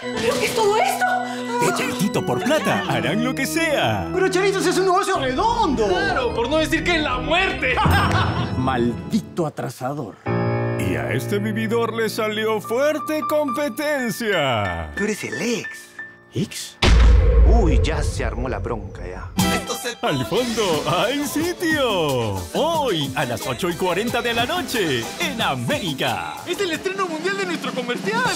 ¿Pero qué es todo esto? De por plata harán lo que sea. Pero Charitos es un negocio redondo. Claro, por no decir que es la muerte. Maldito atrasador. Y a este vividor le salió fuerte competencia. Tú eres el ex. ¿X? Uy, ya se armó la bronca ya. Al fondo hay sitio. Hoy a las 8 y 40 de la noche en América. Es el estreno mundial de nuestro comercial.